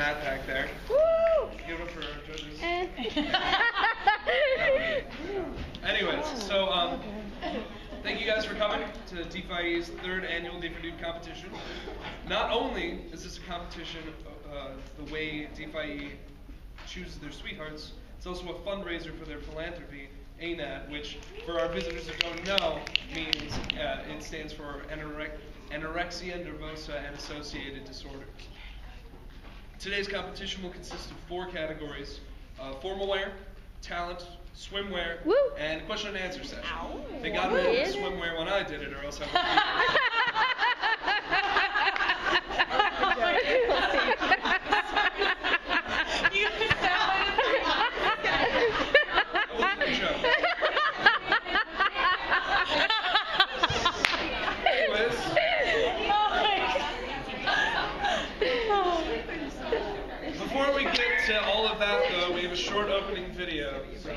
Matt back there. Woo! Give it for our judges. Eh. Anyways, so um, thank you guys for coming to DeFi's third annual Deepher Dude competition. Not only is this a competition uh, the way DeFi chooses their sweethearts, it's also a fundraiser for their philanthropy, ANAD, which for our visitors that don't know means uh, it stands for anorexia nervosa and associated disorders. Today's competition will consist of four categories: uh, formal wear, talent, swimwear, Woo. and question and answer session. Ow. They got me Yeah. into swimwear when I did it, or else I You sound That wasn't a joke. Anyways, before we get to all of that, though, we have a short opening video. So